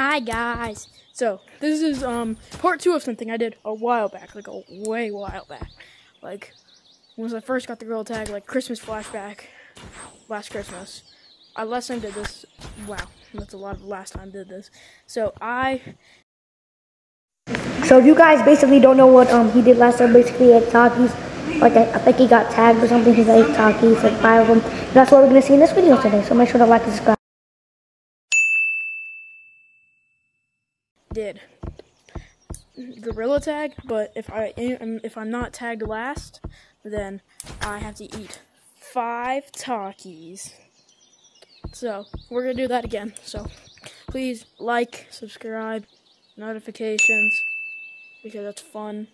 Hi guys. So this is um part two of something I did a while back, like a way while back. Like when I first got the gorilla tag, like Christmas flashback, last Christmas. I last time did this. Wow, that's a lot of last time did this. So I. So if you guys basically don't know what um he did last time, basically at Takis, like I, I think he got tagged or something. He ate Takis, like five of them. That's what we're gonna see in this video today. So make sure to like and subscribe. Did gorilla tag, but if I am if I'm not tagged last, then I have to eat five Takis. So we're gonna do that again. So please like, subscribe, notifications, because that's fun.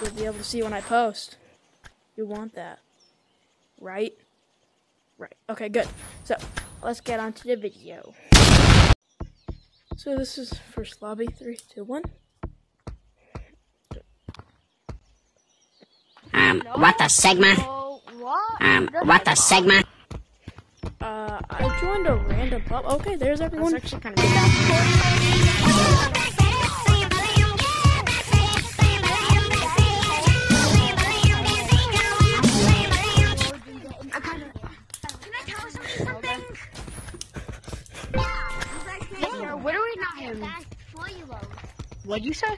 You'll be able to see when I post. You want that, right? Right. Okay, good. So let's get on to the video. So this is first lobby. Three, two, one. Um, what the Sigma? Um, what the Sigma? Uh, I joined a random pub. Okay, there's everyone. That's actually kind of him? What'd you say?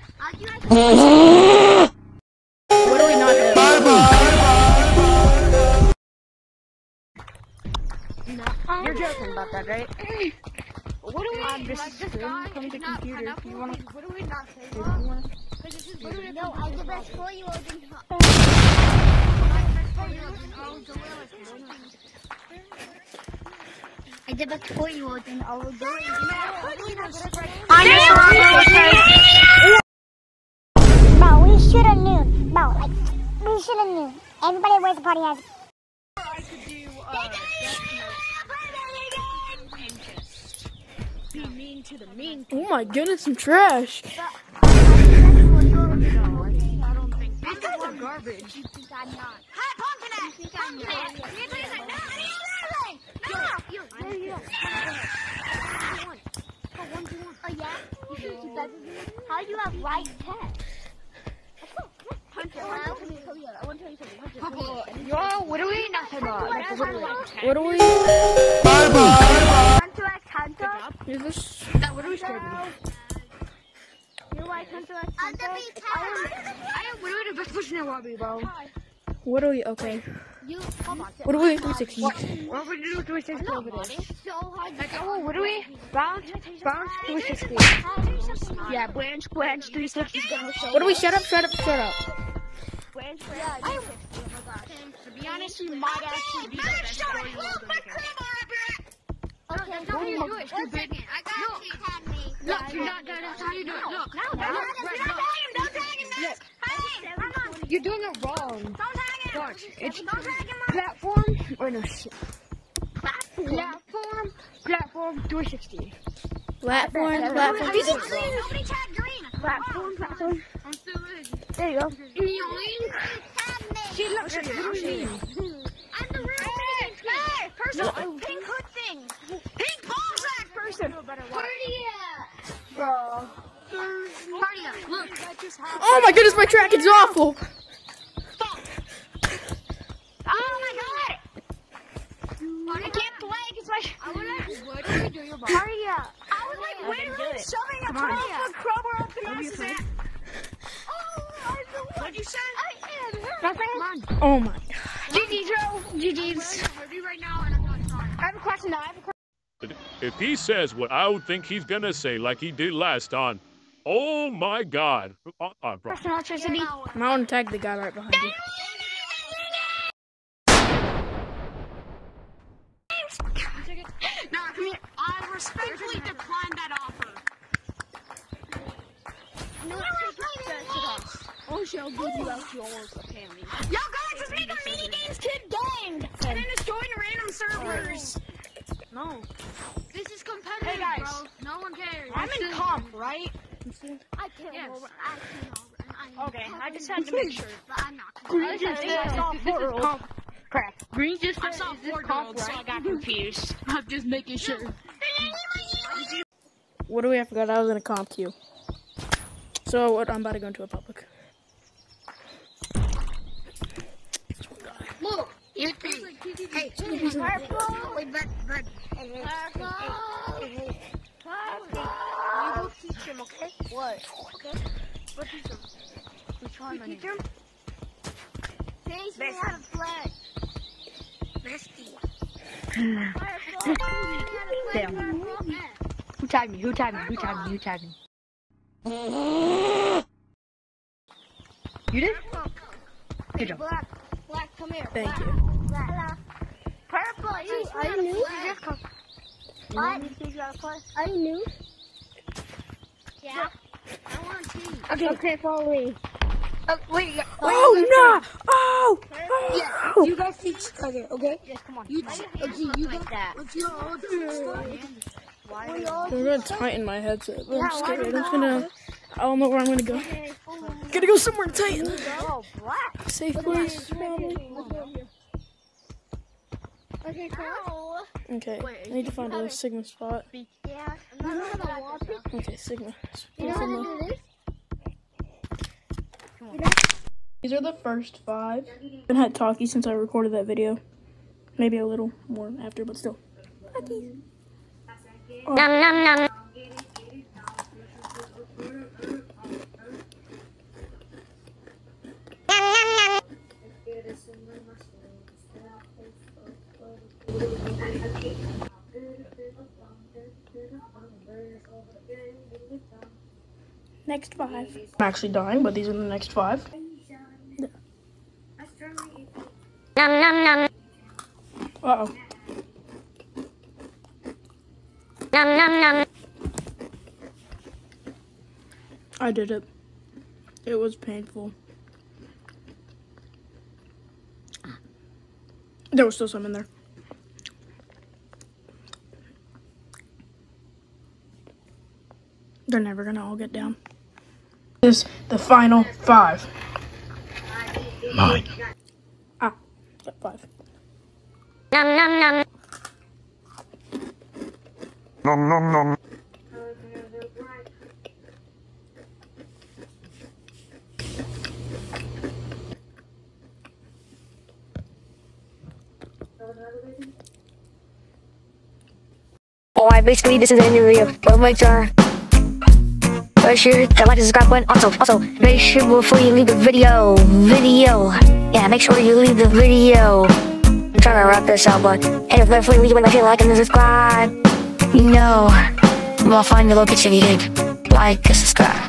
What do we not have? You're joking about that, right? What do we I'm just like this screwing guy from the not computer. pineapple? You wanna- What do we not say? Because this is literally No, I'm the best four-year-old in I'm the best four-year-old in all of Bro, we should have knew. Bro, like, we should have knew. Everybody wears a party has. Oh my goodness, some trash. These guys are garbage. You think I'm not? Hi, Pumpkin! Pumpkin! You no! You, you. Oh, yeah? You think you better? How do you have? Hunter. Hunter, Yo, what are we not about? What do we? Hunter X Hunter? Is this? What are we scared of? You like Hunter X Hunter? I am literally the best person in lobby, bro. What do we? Okay. You, hold on. What do we? 360. What are we do with 360 over this? So hard. Like, oh, what do we? Bounce, bounce, 360. Yeah, Blanche, Blanche, 360 is gonna show What do we? Shut up! Shut up! Shut up! Blanche, Blanche. Oh to be honest, you might actually be the best four in the game. Okay, Don't you do it, stupid. I got you. Look, you're not done. That's how you do it. Look. No, Now, no, look, no, Brett, no, look. Don't tag him. Don't tag him. Hey, come on. You're doing it wrong. Don't tag. Watch, it's Don't tag him. platform, or no, shit. Platform, platform, 360. Platform. Platform. right. Nobody tag green. Platform, platform. I'm still in. There you go. Tag me. See, look, show you, what do you mean? I'm the real thing. Hey, person with pink hood thing. Pink ball sack person. Party. Bro. Party, look. Oh my goodness, my track is awful. Oh my god! I can't play because my. I wanna. What do we do your body? Maria! I was like literally shoving a Come on. cross the crowbar up the mouse say? What'd you say? Nothing? Oh my. GG, Joe. GG's. I'm ready right I'm not trying. I have a question now. I have a question. If he says what I would think he's gonna say, like he did last time, oh my God! Uh, uh, bro. Electricity. I want to tag the guy right behind you. Respectfully decline that offer. Oh, she'll give you out yours, apparently. Yo, guys, let's make a mini games kid gang. And then just join random servers. No. This is competitive, Hey, guys. bro. No one cares. I'm in comp, right? I can't Yes. over. I can't over. Okay, I just had to make sure. But I'm not. Green just said I saw four comp. Crap. Green just I said saw is this four comp, girls, so I got confused. I'm just making sure. What do we? I forgot I was in a comp queue. So what? I'm about to go into a public. Look, you think? Hey, purple. Wait, but but. You go teach him, okay? What? Okay. Go teach him. Which one? Teach him. Teach me how to play. Bestie. Purple. Damn. Who tagged me? Who tagged me? Who tagged me? Who tagged me? You did? Good job. Black. Black, come here. Thank Black. you. Black. Purple. Are you, are you new? Just come. What? Teach you how to play? Are you new? Yeah. I want to teach. Okay. Okay, follow me. Oh, wait. yeah. Oh no! Oh! Yeah, oh. you guys see each other, okay? Yes, come on. You, okay, you guys. that. If you all do Why I'm gonna tighten my headset. but I'm scared. I'm just gonna. I don't know where I'm gonna go. Gotta go somewhere to tighten. Oh. Safe place. probably. Okay, cool. Okay. I need to find a Sigma spot. Yeah, I'm not gonna watch. Okay, Sigma. You know how to do this? These are the first five. I haven't had Takis since I recorded that video. Maybe a little more after, but still. Takis. Nom nom nom. Next five. I'm actually dying, but these are the next five. Nom nom nom. Uh oh. Nom nom nom. I did it. It was painful. There was still some in there. They're never gonna all get down. This is the final five. Mine. Ah, that five. Nom nom nom. Nom nom nom. Alright, basically this is the end of the video. Make sure to like and subscribe button. Also, also make sure before you leave the video, video. Yeah, make sure you leave the video. I'm trying to wrap this out, but and before you leave, make sure you like and subscribe. You know, gonna find the location you can like and subscribe.